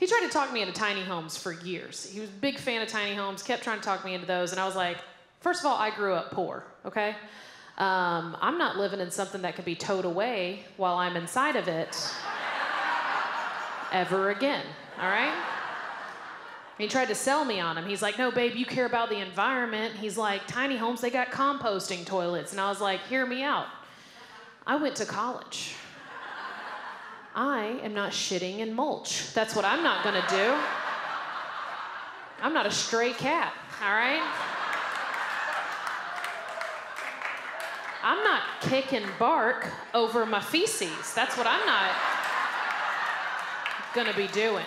He tried to talk me into tiny homes for years. He was a big fan of tiny homes, kept trying to talk me into those, and I was like, first of all, I grew up poor, okay? Um, I'm not living in something that could be towed away while I'm inside of it ever again, all right? He tried to sell me on him. He's like, no, babe, you care about the environment. He's like, tiny homes, they got composting toilets. And I was like, hear me out. I went to college. I am not shitting in mulch. That's what I'm not gonna do. I'm not a stray cat, all right? I'm not kicking bark over my feces. That's what I'm not gonna be doing.